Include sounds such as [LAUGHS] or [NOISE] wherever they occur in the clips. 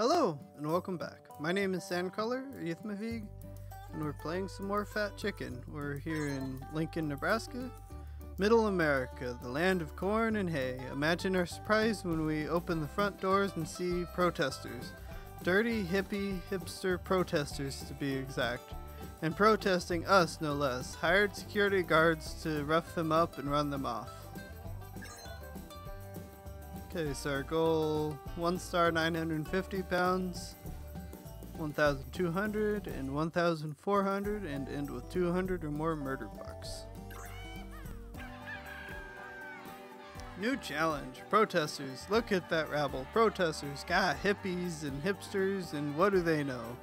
Hello, and welcome back. My name is Sandcrawler, or Ythmevge, and we're playing some more Fat Chicken. We're here in Lincoln, Nebraska, Middle America, the land of corn and hay. Imagine our surprise when we open the front doors and see protesters. Dirty, hippie, hipster protesters, to be exact. And protesting us, no less. Hired security guards to rough them up and run them off. Okay, so our goal one star 950 pounds, 1,200 and 1,400, and end with 200 or more murder bucks. New challenge protesters. Look at that rabble. Protesters. God, hippies and hipsters, and what do they know?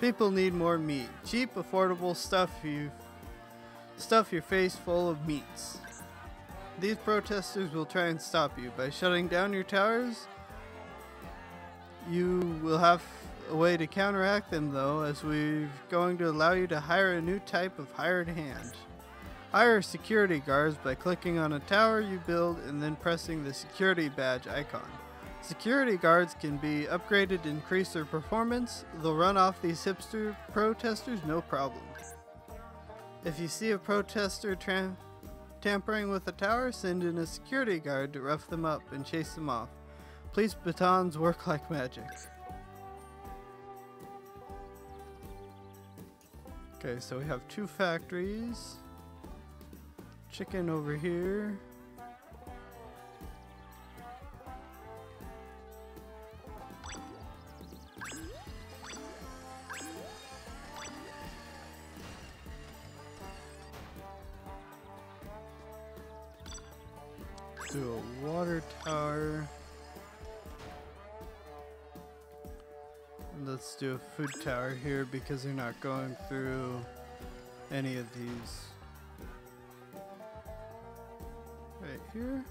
People need more meat. Cheap, affordable stuff you stuff your face full of meats. These protesters will try and stop you by shutting down your towers. You will have a way to counteract them though, as we're going to allow you to hire a new type of hired hand. Hire security guards by clicking on a tower you build and then pressing the security badge icon. Security guards can be upgraded to increase their performance. They'll run off these hipster protesters no problem. If you see a protester tra- tampering with a tower, send in a security guard to rough them up and chase them off. Police batons work like magic. Okay, so we have two factories. Chicken over here. Do a water tower. Let's do a food tower here because they're not going through any of these. Right here.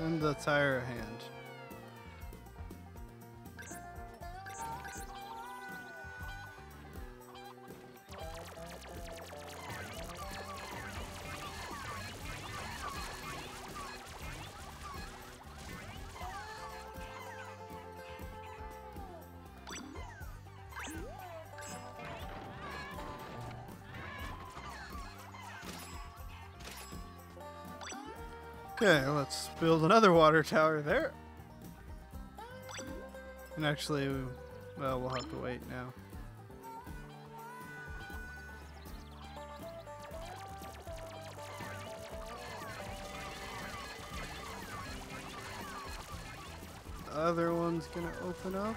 And the tire hand. Okay, let's build another water tower there. And actually, well, we'll have to wait now. The other one's gonna open up.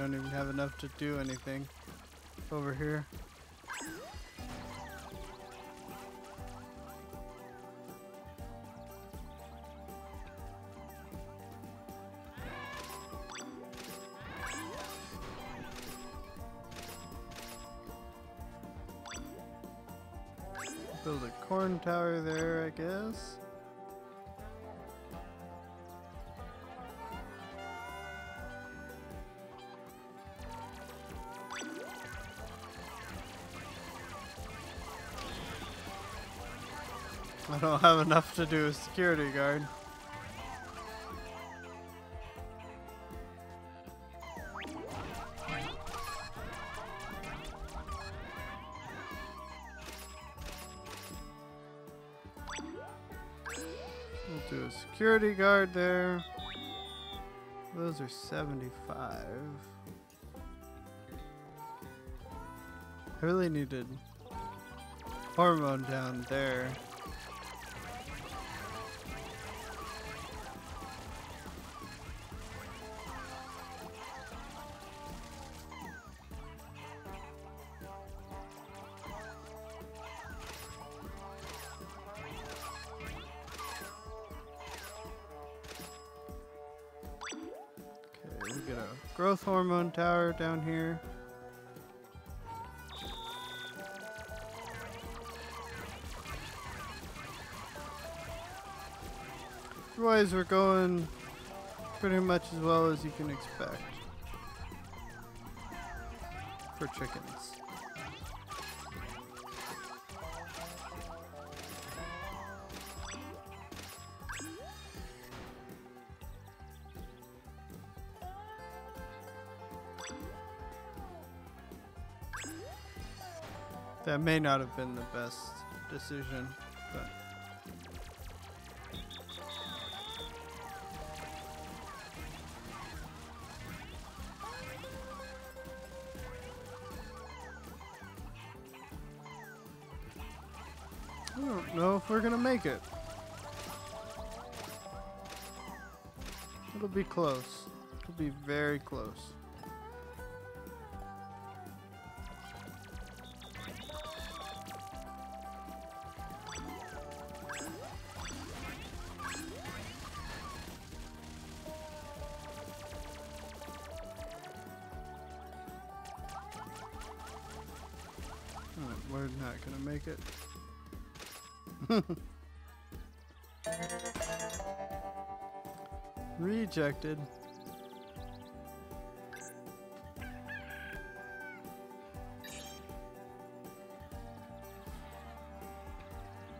Don't even have enough to do anything over here. Build a corn tower there, I guess. I don't have enough to do a security guard. We'll do a security guard there. Those are 75. I really needed hormone down there. get a growth hormone tower down here. Otherwise, we're going pretty much as well as you can expect for chickens. That may not have been the best decision, but. I don't know if we're gonna make it. It'll be close. It'll be very close. Not gonna make it. [LAUGHS] Rejected.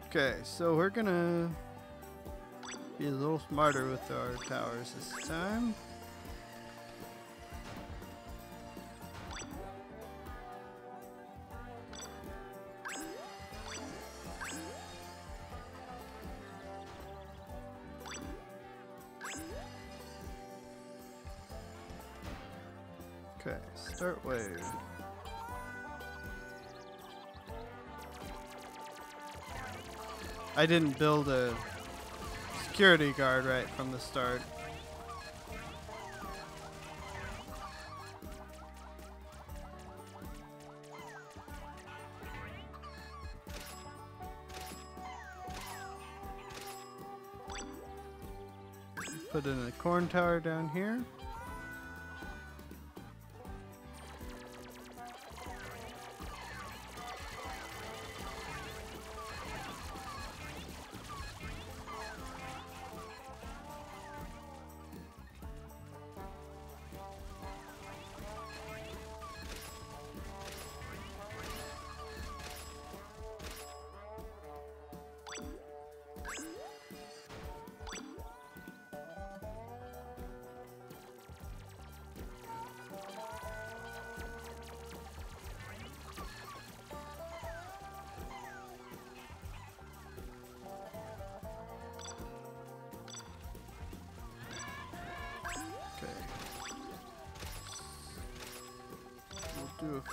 Okay, so we're gonna be a little smarter with our towers this time. I didn't build a security guard right from the start. Put in a corn tower down here.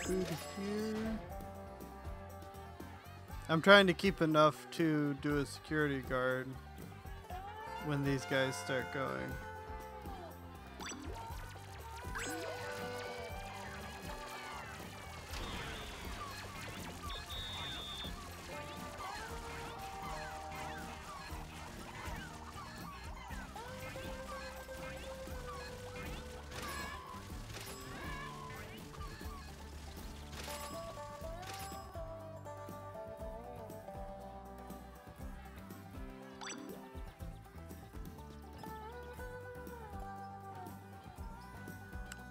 Food here. I'm trying to keep enough to do a security guard when these guys start going.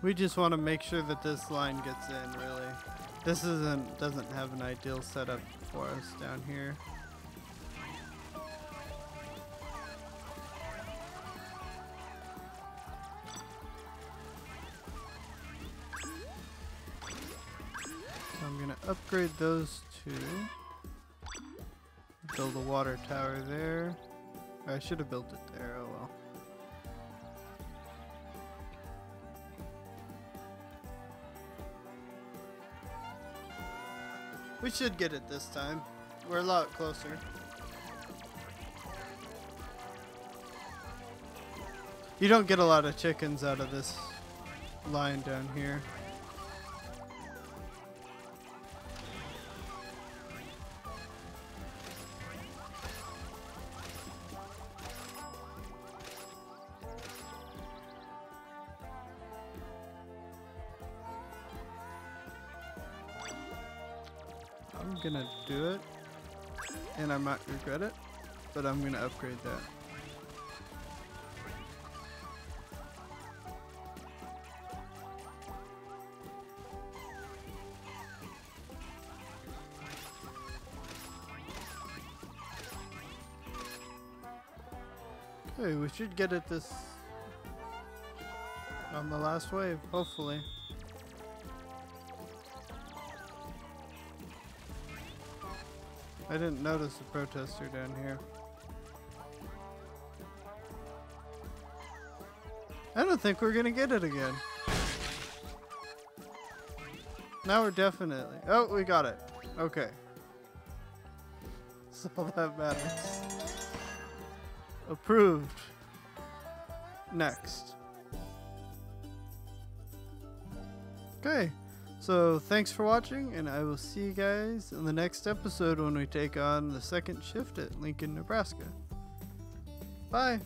We just want to make sure that this line gets in, really. This isn't doesn't have an ideal setup for us down here. So I'm gonna upgrade those two. Build a water tower there. I should have built it there, We should get it this time. We're a lot closer. You don't get a lot of chickens out of this line down here. Gonna do it, and I might regret it, but I'm gonna upgrade that. Hey, we should get it this on the last wave, hopefully. I didn't notice the protester down here. I don't think we're gonna get it again. Now we're definitely. Oh, we got it. Okay. [LAUGHS] All that matters. Approved. Next. Okay. So thanks for watching, and I will see you guys in the next episode when we take on the second shift at Lincoln, Nebraska. Bye.